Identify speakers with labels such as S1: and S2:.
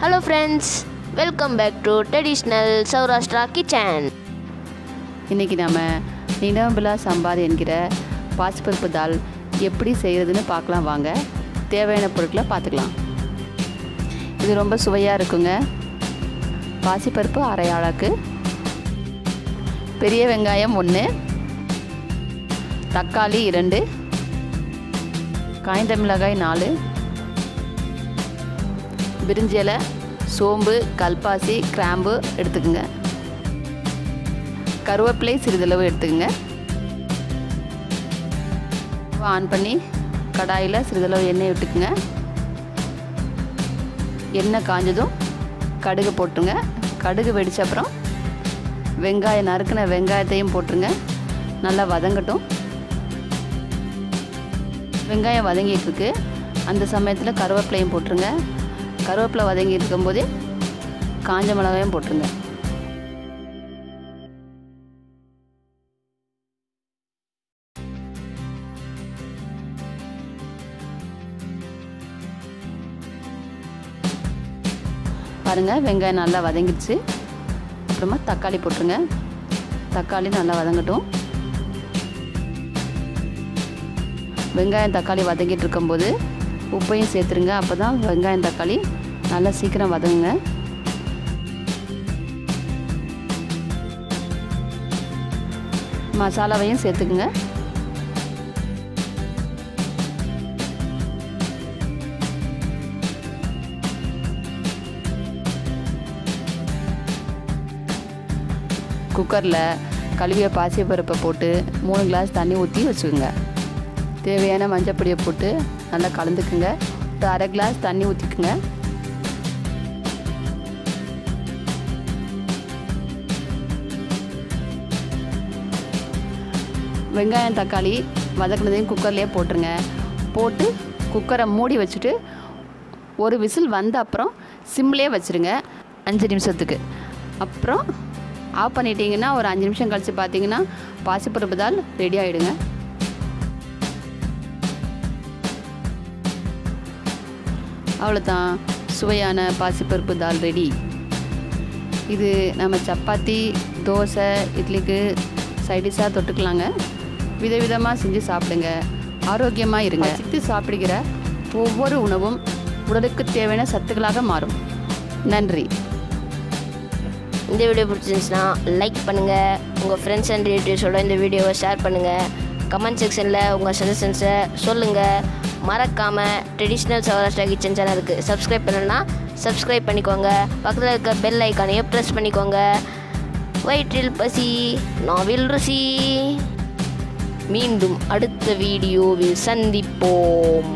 S1: Hello friends welcome back to traditional Saurashtra kitchen
S2: இன்றைக்கி நம்ம நினம்பிலா சம்பார் என்கிற பாசிப்பருப்பு தால் எப்படி செய்கிறதுன்னு பார்க்கலாம் வாங்க. தேவையான பொருட்களை பார்த்துக்கலாம். இது ரொம்ப சுவையாக இருக்குங்க. பாசிப்பருப்பு அரை அளவுக்கு பெரிய வெங்காயம் ஒன்று தக்காளி இரண்டு. காய்ந்த மிளகாய் நாலு. பிரிஞ்சி இலை சோம்பு கல்பாசி கிராம்பு எடுத்துக்கோங்க. கருவேப்பிலை சிறிதளவு எடுத்துக்கோங்க. ஆன் பண்ணி கடாயில் சிறிதளவு எண்ணெய் விட்டுக்குங்க. எண்ணெய் காஞ்சதும் கடுகு போட்டுருங்க. கடுகு வெடிச்ச அப்புறம் வெங்காயம் நறுக்கின வெங்காயத்தையும் போட்டுருங்க. நல்லா வதங்கட்டும். வெங்காயம் வதங்கிட்டுருக்கு அந்த சமயத்தில் கருவேப்பிலையும் போட்டுருங்க. கருவேப்பிலை வதங்கி இருக்கும்போதே காஞ்ச மிளகாயும் போட்டுருங்க பாருங்கள் வெங்காயம் நல்லா வதங்கிடுச்சு. அப்புறமா தக்காளி போட்டுருங்க. தக்காளி நல்லா வதங்கட்டும். வெங்காயம் தக்காளி வதங்கிட்டு இருக்கும்போது உப்பையும் சேர்த்துருங்க. அப்போ தான் வெங்காயம் தக்காளி நல்லா சீக்கிரம் வதங்குங்க. மசாலாவையும் சேர்த்துக்குங்க. குக்கரில் கழுவிய பாசிப்பருப்பை போட்டு மூணு கிளாஸ் தண்ணி ஊற்றி வச்சுக்கோங்க. தேவையான மஞ்சப்பொடியை போட்டு நல்லா கலந்துக்குங்க. ஒரு அரை கிளாஸ் தண்ணி ஊற்றிக்குங்க வெங்காயம் தக்காளி வதக்குனதையும் குக்கர்லேயே போட்டுருங்க. போட்டு குக்கரை மூடி வச்சுட்டு ஒரு விசில் வந்த அப்புறம் சிம்லேயே வச்சுருங்க. அஞ்சு நிமிஷத்துக்கு. அப்புறம் ஆஃப் பண்ணிட்டீங்கன்னா ஒரு அஞ்சு நிமிஷம் கழித்து பார்த்தீங்கன்னா பாசிப்பருப்பு தால் ரெடி ஆகிடுங்க அவ்வளோதான் சுவையான பாசிப்பருப்பு தால் ரெடி இது நம்ம சப்பாத்தி தோசை இட்லிக்கு சைடிஷாக தொட்டுக்கலாங்க. விதவிதமாக செஞ்சு சாப்பிடுங்க. ஆரோக்கியமாக இருங்க. சித்து சாப்பிடுகிற ஒவ்வொரு உணவும் உடலுக்கு தேவையான சத்துக்களாக மாறும். நன்றி.
S1: இந்த வீடியோ பிடிச்சிருந்துச்சுன்னா லைக் பண்ணுங்கள் உங்கள் ஃப்ரெண்ட்ஸ் அண்ட் ரிலேட்டிவ்ஸோட இந்த வீடியோவை ஷேர் பண்ணுங்கள் கமெண்ட் செக்ஷனில் உங்கள் சஜஷன்ஸை சொல்லுங்கள் மறக்காமல் ட்ரெடிஷ்னல் சௌராஷ்டிரா கிச்சன் சேனலுக்கு சப்ஸ்கிரைப் பண்ணணுன்னா சப்ஸ்கிரைப் பண்ணிக்கோங்க. பக்கத்தில் இருக்க பெல் ஐக்கானையும் ப்ரெஸ் பண்ணிக்கோங்க. வயிற்றில் பசி நாவில் ருசி. மீண்டும் அடுத்த வீடியோவில் சந்திப்போம்.